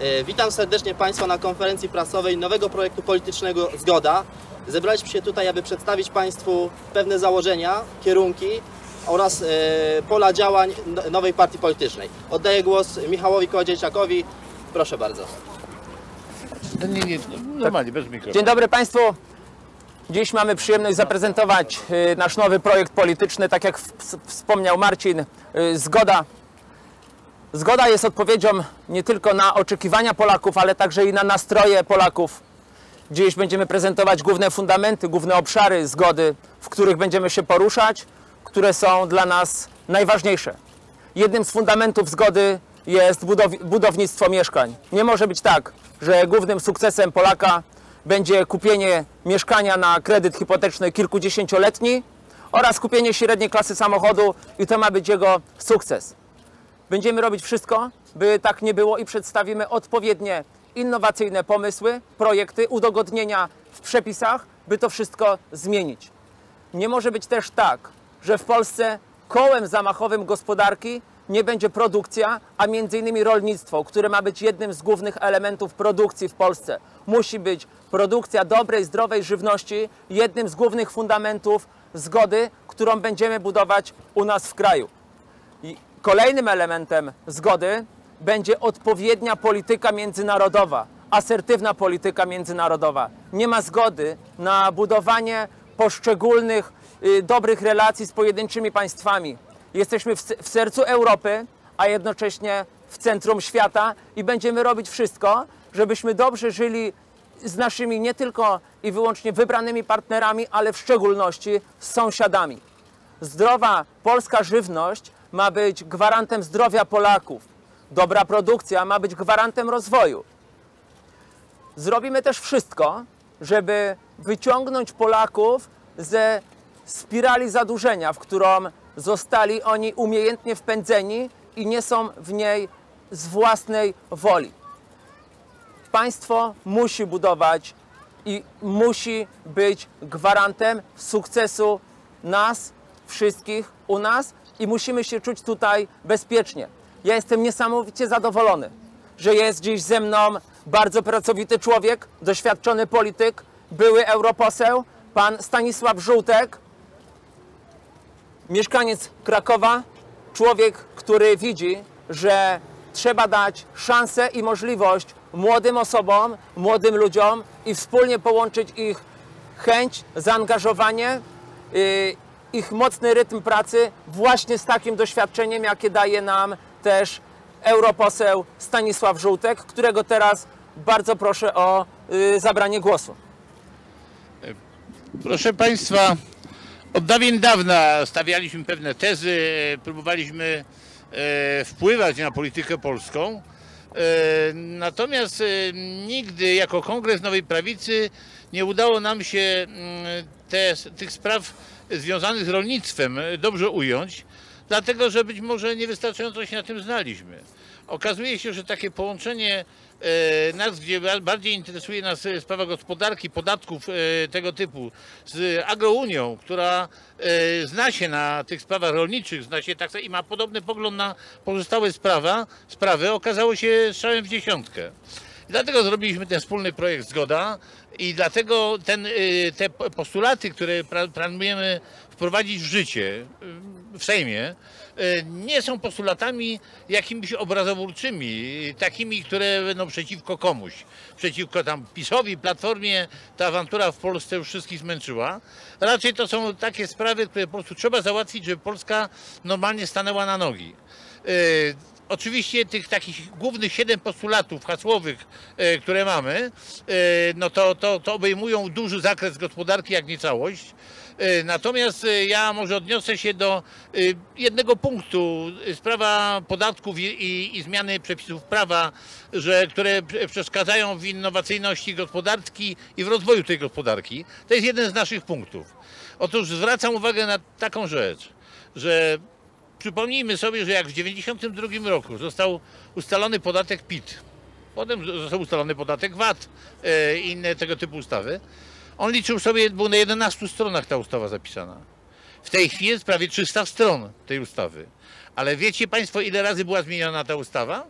E, Witam serdecznie Państwa na konferencji prasowej nowego projektu politycznego Zgoda. Zebraliśmy się tutaj, aby przedstawić Państwu pewne założenia, kierunki oraz e, pola działań no- nowej partii politycznej. Oddaję głos Michałowi Kołodziejczakowi. Proszę bardzo. No nie, nie, normalnie, bez mikrofonu. Dzień dobry Państwu. Dziś mamy przyjemność zaprezentować y, nasz nowy projekt polityczny, tak jak wspomniał Marcin, Zgoda. Zgoda jest odpowiedzią nie tylko na oczekiwania Polaków, ale także i na nastroje Polaków. Dziś będziemy prezentować główne fundamenty, główne obszary zgody, w których będziemy się poruszać, które są dla nas najważniejsze. Jednym z fundamentów zgody jest budow- budownictwo mieszkań. Nie może być tak, że głównym sukcesem Polaka będzie kupienie mieszkania na kredyt hipoteczny kilkudziesięcioletni oraz kupienie średniej klasy samochodu i to ma być jego sukces. Będziemy robić wszystko, by tak nie było i przedstawimy odpowiednie innowacyjne pomysły, projekty, udogodnienia w przepisach, by to wszystko zmienić. Nie może być też tak, że w Polsce kołem zamachowym gospodarki nie będzie produkcja, a między innymi rolnictwo, które ma być jednym z głównych elementów produkcji w Polsce. Musi być produkcja dobrej, zdrowej żywności jednym z głównych fundamentów zgody, którą będziemy budować u nas w kraju. Kolejnym elementem zgody będzie odpowiednia polityka międzynarodowa, asertywna polityka międzynarodowa. Nie ma zgody na budowanie poszczególnych y, dobrych relacji z pojedynczymi państwami. Jesteśmy w sercu Europy, a jednocześnie w centrum świata i będziemy robić wszystko, żebyśmy dobrze żyli z naszymi nie tylko i wyłącznie wybranymi partnerami, ale w szczególności z sąsiadami. Zdrowa polska żywność ma być gwarantem zdrowia Polaków. Dobra produkcja ma być gwarantem rozwoju. Zrobimy też wszystko, żeby wyciągnąć Polaków ze spirali zadłużenia, w którą zostali oni umiejętnie wpędzeni i nie są w niej z własnej woli. Państwo musi budować i musi być gwarantem sukcesu nas, wszystkich u nas i musimy się czuć tutaj bezpiecznie. Ja jestem niesamowicie zadowolony, że jest dziś ze mną bardzo pracowity człowiek, doświadczony polityk, były europoseł, pan Stanisław Żółtek, mieszkaniec Krakowa, człowiek, który widzi, że trzeba dać szansę i możliwość młodym osobom, młodym ludziom i wspólnie połączyć ich chęć, zaangażowanie, yy, ich mocny rytm pracy właśnie z takim doświadczeniem, jakie daje nam też europoseł Stanisław Żółtek, którego teraz bardzo proszę o yy, zabranie głosu. Proszę Państwa, od dawien dawna stawialiśmy pewne tezy, próbowaliśmy e, wpływać na politykę polską. E, natomiast e, nigdy jako Kongres Nowej Prawicy nie udało nam się mm, te, tych spraw związanych z rolnictwem dobrze ująć, dlatego że być może niewystarczająco się na tym znaliśmy. Okazuje się, że takie połączenie e, nas, gdzie ba- bardziej interesuje nas e, sprawa gospodarki, podatków e, tego typu, z Agrounią, która e, zna się na tych sprawach rolniczych, zna się tak i ma podobny pogląd na pozostałe sprawa, sprawy, okazało się strzałem w dziesiątkę. Dlatego zrobiliśmy ten wspólny projekt Zgoda i dlatego ten, y, te postulaty, które planujemy wprowadzić w życie y, w Sejmie, y, nie są postulatami jakimiś obrazowórczymi, takimi, które będą przeciwko komuś, przeciwko tam PiSowi, Platformie. Ta awantura w Polsce już wszystkich zmęczyła. Raczej to są takie sprawy, które po prostu trzeba załatwić, żeby Polska normalnie stanęła na nogi. Oczywiście tych takich głównych siedem postulatów hasłowych, e, które mamy, e, no to, to, to obejmują duży zakres gospodarki, jak nie całość. E, Natomiast ja może odniosę się do jednego punktu, sprawa podatków i, i, i zmiany przepisów prawa, że, które prze- przeszkadzają w innowacyjności gospodarki i w rozwoju tej gospodarki. To jest jeden z naszych punktów. Otóż zwracam uwagę na taką rzecz, że Przypomnijmy sobie, że jak w 1992 roku został ustalony podatek PIT, potem został ustalony podatek VAT e, i inne tego typu ustawy, on liczył sobie, był na 11 stronach ta ustawa zapisana. W tej chwili jest prawie 300 stron tej ustawy. Ale wiecie Państwo, ile razy była zmieniona ta ustawa?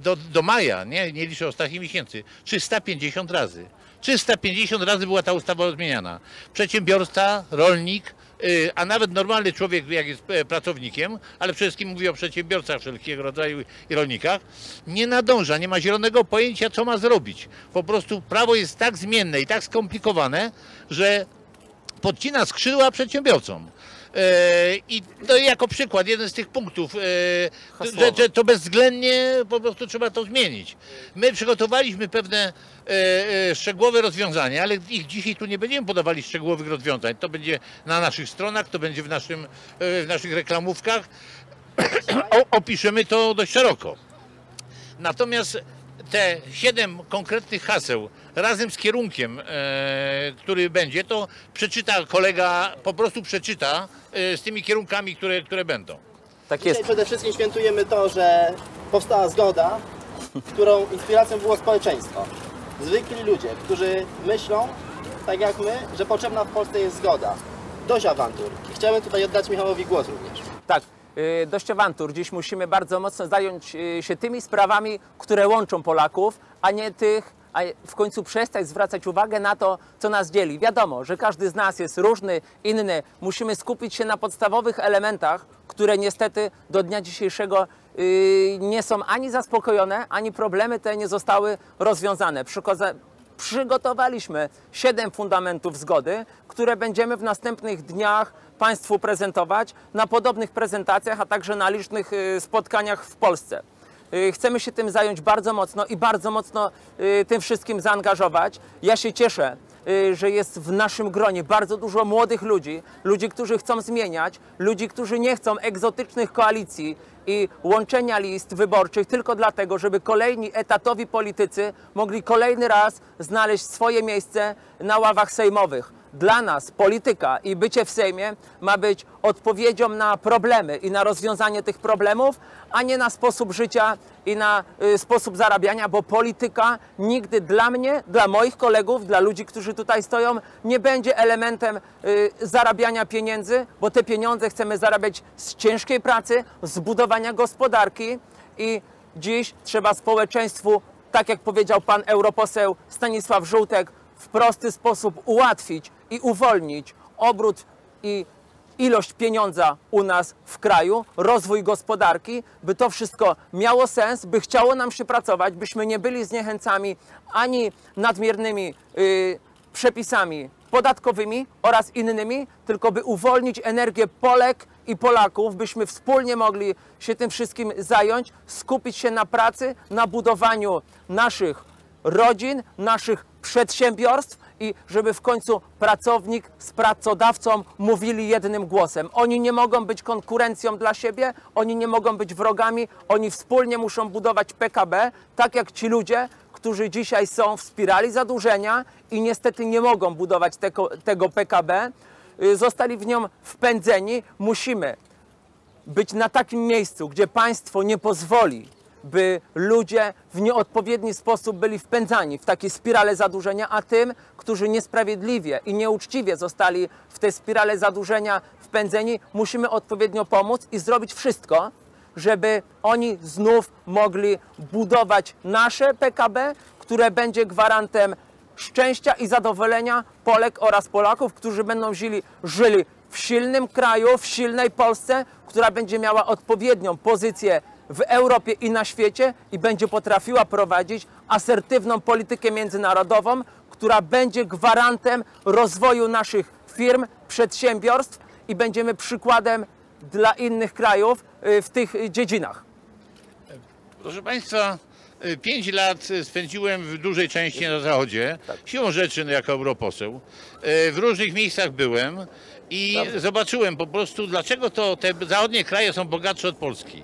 do, do maja, nie, nie liczę ostatnich miesięcy, 350 razy. 350 razy była ta ustawa zmieniana. Przedsiębiorca, rolnik, a nawet normalny człowiek, jak jest e, pracownikiem, ale przede wszystkim mówię o przedsiębiorcach wszelkiego rodzaju i rolnikach, nie nadąża, nie ma zielonego pojęcia, co ma zrobić. Po prostu prawo jest tak zmienne i tak skomplikowane, że podcina skrzydła przedsiębiorcom. E, I to jako przykład, jeden z tych punktów, e, że, że to bezwzględnie po prostu trzeba to zmienić. My przygotowaliśmy pewne e, szczegółowe rozwiązania, ale ich dzisiaj tu nie będziemy podawali szczegółowych rozwiązań. To będzie na naszych stronach, to będzie w, naszym, w naszych reklamówkach. Opiszemy to dość szeroko. Natomiast te siedem konkretnych haseł razem z kierunkiem, e, który będzie, to przeczyta kolega, po prostu przeczyta e, z tymi kierunkami, które, które będą. Tak jest. Dzisiaj przede wszystkim świętujemy to, że powstała zgoda, którą inspiracją było społeczeństwo. Zwykli ludzie, którzy myślą, tak jak my, że potrzebna w Polsce jest zgoda. Dość awantur. I chciałbym tutaj oddać Michałowi głos również. Tak, y, dość awantur. Dziś musimy bardzo mocno zająć y, się tymi sprawami, które łączą Polaków, a nie tych, a w końcu przestać zwracać uwagę na to, co nas dzieli. Wiadomo, że każdy z nas jest różny, inny. Musimy skupić się na podstawowych elementach, które niestety do dnia dzisiejszego y, nie są ani zaspokojone, ani problemy te nie zostały rozwiązane. Przykoza- przygotowaliśmy siedem fundamentów zgody, które będziemy w następnych dniach Państwu prezentować na podobnych prezentacjach, a także na licznych y, spotkaniach w Polsce. Y, Chcemy się tym zająć bardzo mocno i bardzo mocno y, tym wszystkim zaangażować. Ja się cieszę, y, że jest w naszym gronie bardzo dużo młodych ludzi, ludzi, którzy chcą zmieniać, ludzi, którzy nie chcą egzotycznych koalicji i łączenia list wyborczych tylko dlatego, żeby kolejni etatowi politycy mogli kolejny raz znaleźć swoje miejsce na ławach sejmowych. Dla nas polityka i bycie w Sejmie ma być odpowiedzią na problemy i na rozwiązanie tych problemów, a nie na sposób życia i na y, sposób zarabiania, bo polityka nigdy dla mnie, dla moich kolegów, dla ludzi, którzy tutaj stoją, nie będzie elementem y, zarabiania pieniędzy, bo te pieniądze chcemy zarabiać z ciężkiej pracy, z budowania gospodarki i dziś trzeba społeczeństwu, tak jak powiedział pan europoseł Stanisław Żółtek, w prosty sposób ułatwić i uwolnić obrót i ilość pieniądza u nas w kraju, rozwój gospodarki, by to wszystko miało sens, by chciało nam się pracować, byśmy nie byli zniechęcami ani nadmiernymi y, przepisami podatkowymi oraz innymi, tylko by uwolnić energię Polek i Polaków, byśmy wspólnie mogli się tym wszystkim zająć, skupić się na pracy, na budowaniu naszych rodzin, naszych przedsiębiorstw i żeby w końcu pracownik z pracodawcą mówili jednym głosem. Oni nie mogą być konkurencją dla siebie, oni nie mogą być wrogami, oni wspólnie muszą budować PKB, tak jak ci ludzie, którzy dzisiaj są w spirali zadłużenia i niestety nie mogą budować tego, tego PKB, y, zostali w nią wpędzeni. Musimy być na takim miejscu, gdzie państwo nie pozwoli, by ludzie w nieodpowiedni sposób byli wpędzani w takie spirale zadłużenia, a tym, którzy niesprawiedliwie i nieuczciwie zostali w te spirale zadłużenia wpędzeni, musimy odpowiednio pomóc i zrobić wszystko, żeby oni znów mogli budować nasze PKB, które będzie gwarantem szczęścia i zadowolenia Polek oraz Polaków, którzy będą żyli, żyli w silnym kraju, w silnej Polsce, która będzie miała odpowiednią pozycję w Europie i na świecie i będzie potrafiła prowadzić asertywną politykę międzynarodową, która będzie gwarantem rozwoju naszych firm, przedsiębiorstw i będziemy przykładem dla innych krajów y, w tych dziedzinach. Proszę Państwa, y, pięć lat spędziłem w dużej części na Zachodzie, siłą rzeczy no, jako europoseł. Y, W różnych miejscach byłem i zobaczyłem po prostu, dlaczego to te zachodnie kraje są bogatsze od Polski.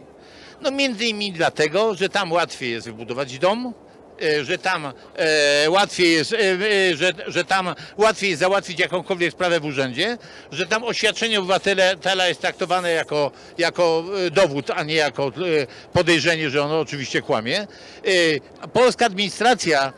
No między innymi dlatego, że tam łatwiej jest wybudować dom, e, że tam e, łatwiej jest, e, e, że, że tam łatwiej załatwić jakąkolwiek sprawę w urzędzie, że tam oświadczenie obywatela jest traktowane jako, jako e, dowód, a nie jako podejrzenie, że ono oczywiście kłamie. E, Polska administracja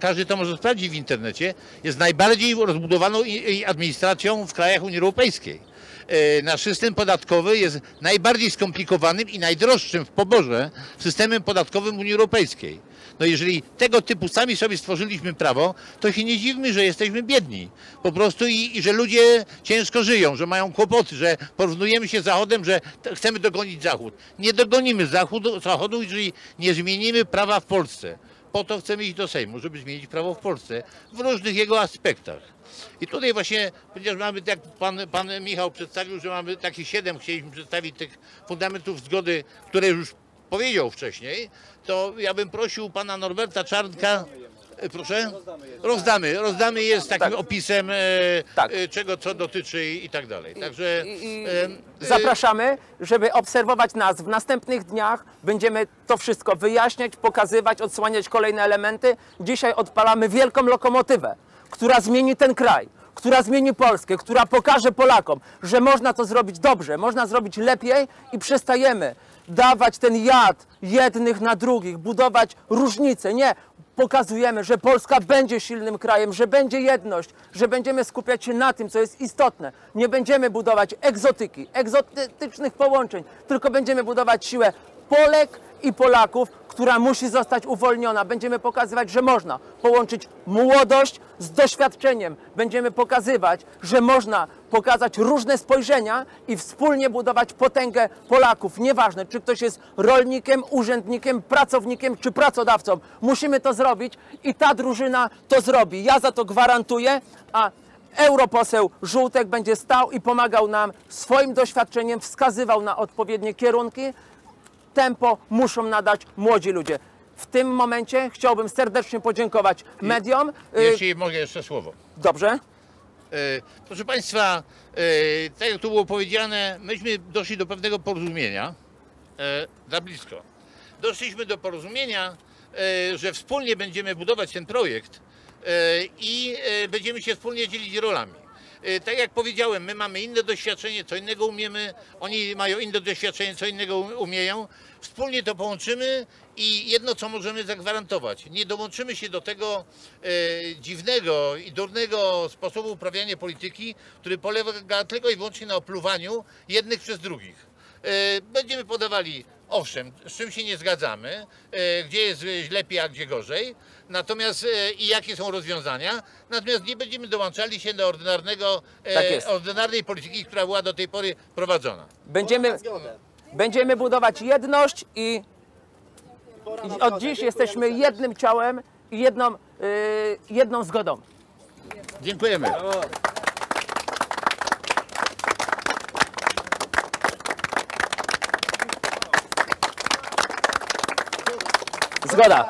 każdy to może sprawdzić w internecie, jest najbardziej rozbudowaną administracją w krajach Unii Europejskiej. E, nasz system podatkowy jest najbardziej skomplikowanym i najdroższym w poborze systemem podatkowym Unii Europejskiej. No jeżeli tego typu sami sobie stworzyliśmy prawo, to się nie dziwmy, że jesteśmy biedni. Po prostu i, i że ludzie ciężko żyją, że mają kłopoty, że porównujemy się z Zachodem, że chcemy dogonić Zachód. Nie dogonimy Zachodu, Zachodu, jeżeli nie zmienimy prawa w Polsce. Po to chcemy iść do Sejmu, żeby zmienić prawo w Polsce w różnych jego aspektach. I tutaj właśnie, ponieważ mamy, jak pan, pan Michał przedstawił, że mamy takie siedem, chcieliśmy przedstawić tych fundamentów zgody, które już powiedział wcześniej, to ja bym prosił pana Norberta Czarnka. E, Proszę? Rozdamy. Rozdamy je z takim Tak. opisem, e, Tak. e, czego co dotyczy i, i tak dalej. Także I- e, Zapraszamy, żeby obserwować nas w następnych dniach. Będziemy to wszystko wyjaśniać, pokazywać, odsłaniać kolejne elementy. Dzisiaj odpalamy wielką lokomotywę, która zmieni ten kraj, która zmieni Polskę, która pokaże Polakom, że można to zrobić dobrze, można zrobić lepiej i przestajemy dawać ten jad jednych na drugich, budować różnice. Nie, pokazujemy, że Polska będzie silnym krajem, że będzie jedność, że będziemy skupiać się na tym, co jest istotne. Nie będziemy budować egzotyki, egzotycznych połączeń, tylko będziemy budować siłę Polek i Polaków, która musi zostać uwolniona. Będziemy pokazywać, że można połączyć młodość z doświadczeniem. Będziemy pokazywać, że można pokazać różne spojrzenia i wspólnie budować potęgę Polaków. Nieważne, czy ktoś jest rolnikiem, urzędnikiem, pracownikiem czy pracodawcą. Musimy to zrobić i ta drużyna to zrobi. Ja za to gwarantuję, a europoseł Żółtek będzie stał i pomagał nam swoim doświadczeniem, wskazywał na odpowiednie kierunki. Tempo muszą nadać młodzi ludzie. W tym momencie chciałbym serdecznie podziękować mediom. Y, jeśli mogę jeszcze słowo. Dobrze? E, Proszę Państwa, e, tak jak tu było powiedziane, myśmy doszli do pewnego porozumienia za blisko. Doszliśmy do porozumienia, że wspólnie będziemy budować ten projekt i będziemy się wspólnie dzielić rolami. E, Tak jak powiedziałem, my mamy inne doświadczenie, co innego umiemy, oni mają inne doświadczenie, co innego umieją. Wspólnie to połączymy i jedno, co możemy zagwarantować, nie dołączymy się do tego e, dziwnego i durnego sposobu uprawiania polityki, który polega tylko i wyłącznie na opluwaniu jednych przez drugich. E, Będziemy podawali, owszem, z czym się nie zgadzamy, e, gdzie jest lepiej, a gdzie gorzej, natomiast e, i jakie są rozwiązania, natomiast nie będziemy dołączali się do ordynarnego, Tak ordynarnej polityki, która była do tej pory prowadzona. Będziemy, będziemy budować jedność i od dziś jesteśmy jednym ciałem i jedną, y, jedną zgodą. Dziękujemy. Zgoda.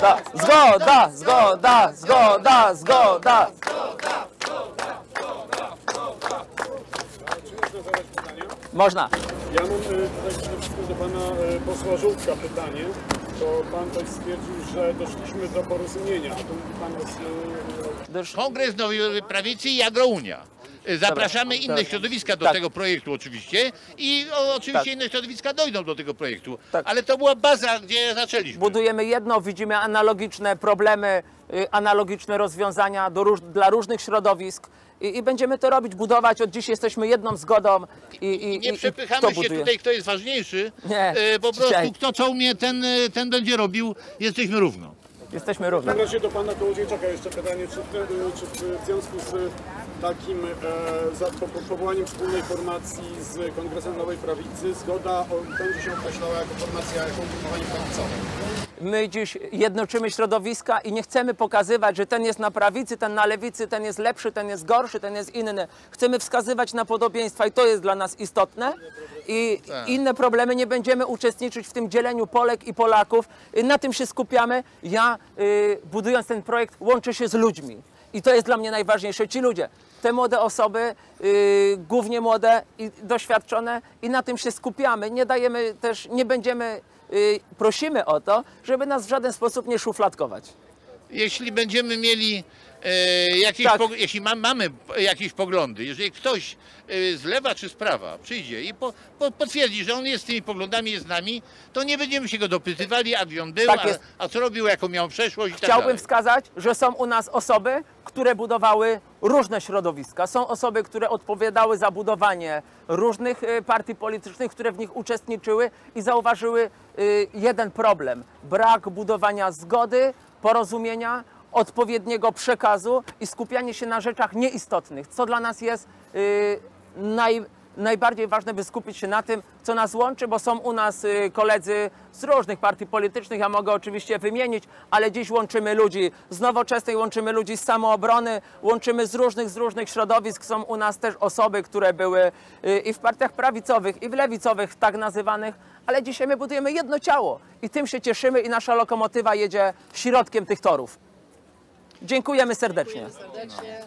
Da, zgoda, zgoda, zgoda, zgoda. Można. Ja mam e, tutaj przede wszystkim do pana e, posła Żółtka pytanie. To pan też stwierdził, że doszliśmy do porozumienia. A tu pan jest, e, Kongres Nowej Prawicy i Agrounia. Zapraszamy inne tak. środowiska do Tak. tego projektu oczywiście i o, oczywiście Tak. inne środowiska dojdą do tego projektu. Tak. Ale to była baza, gdzie zaczęliśmy. budujemy jedno, widzimy analogiczne problemy, y, analogiczne rozwiązania do dla różnych środowisk i, i będziemy to robić, budować. Od dziś jesteśmy jedną zgodą i, i, Nie i, przepychamy się buduje. tutaj, kto jest ważniejszy. Nie, E, po dzisiaj. prostu kto co umie, ten, e, ten będzie robił. Jesteśmy równo. Jesteśmy równi. w razie do pana Kołodziejczaka jeszcze pytanie, czy, w- czy w związku z takim e, po, po, powołaniem wspólnej formacji z Kongresem Nowej Prawicy zgoda o, będzie się określała jako formacja, jako ugrupowanie prawicowe? My dziś jednoczymy środowiska i nie chcemy pokazywać, że ten jest na prawicy, ten na lewicy, ten jest lepszy, ten jest gorszy, ten jest inny. Chcemy wskazywać na podobieństwa i to jest dla nas istotne. I Tak. inne problemy nie będziemy uczestniczyć w tym dzieleniu Polek i Polaków. Na tym się skupiamy. Ja y, budując ten projekt łączę się z ludźmi. I to jest dla mnie najważniejsze. Ci ludzie, te młode osoby, y, głównie młode i doświadczone i na tym się skupiamy. Nie dajemy też, nie będziemy y, prosimy o to, żeby nas w żaden sposób nie szufladkować. Jeśli będziemy mieli jakieś Tak. jeśli ma, mamy jakieś poglądy, jeżeli ktoś e, z lewa czy z prawa przyjdzie i po, po, potwierdzi, że on jest z tymi poglądami, jest z nami, to nie będziemy się go dopytywali, a gdzie on był, Tak a, a co robił, jaką miał przeszłość tak Chciałbym dalej. wskazać, że są u nas osoby, które budowały różne środowiska. Są osoby, które odpowiadały za budowanie różnych e, partii politycznych, które w nich uczestniczyły i zauważyły e, jeden problem: brak budowania zgody, porozumienia, odpowiedniego przekazu i skupianie się na rzeczach nieistotnych, co dla nas jest e, naj, najbardziej ważne, by skupić się na tym, co nas łączy, bo są u nas y, koledzy z różnych partii politycznych, ja mogę oczywiście wymienić, ale dziś łączymy ludzi z nowoczesnej, łączymy ludzi z samoobrony, łączymy z różnych, z różnych środowisk. Są u nas też osoby, które były y, i w partiach prawicowych, i w lewicowych, tak nazywanych, ale dzisiaj my budujemy jedno ciało i tym się cieszymy i nasza lokomotywa jedzie środkiem tych torów. Dziękujemy serdecznie. Serdecznie.